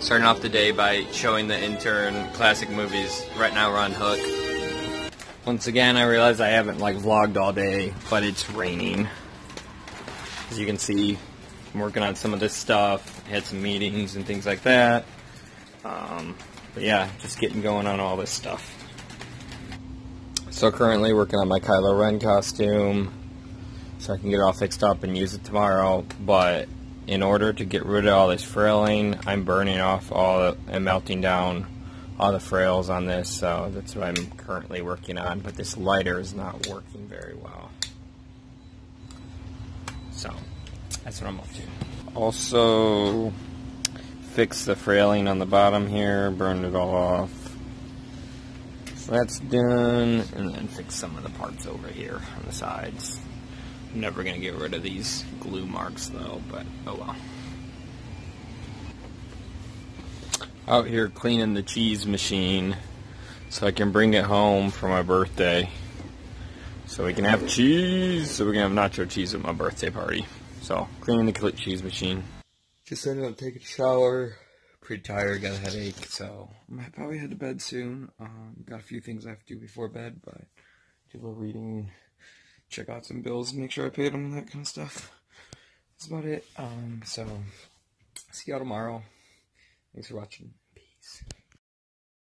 Starting off the day by showing the intern classic movies. Right now we're on Hook. Once again, I realize I haven't like vlogged all day, but it's raining. As you can see, I'm working on some of this stuff. Had some meetings and things like that. Um, but yeah, just getting going on all this stuff. So currently working on my Kylo Ren costume, so I can get it all fixed up and use it tomorrow. But in order to get rid of all this frailing, I'm burning off all and melting down all the frails on this, so that's what I'm currently working on. But this lighter is not working very well. So that's what I'm up to. Also, fix the frailing on the bottom here, burned it all off. So that's done, and then fix some of the parts over here on the sides. I'm never going to get rid of these glue marks though, but oh well. Out here cleaning the cheese machine so I can bring it home for my birthday. So we can have cheese, so we can have nacho cheese at my birthday party. So, cleaning the cheese machine. Just ended up taking a shower. Pretty tired, got a headache, so I might probably head to bed soon. Um, got a few things I have to do before bed, but do a little reading, check out some bills, make sure I paid them that kind of stuff. That's about it. Um, so, see y'all tomorrow. Thanks for watching. Peace.